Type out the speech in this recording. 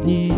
ты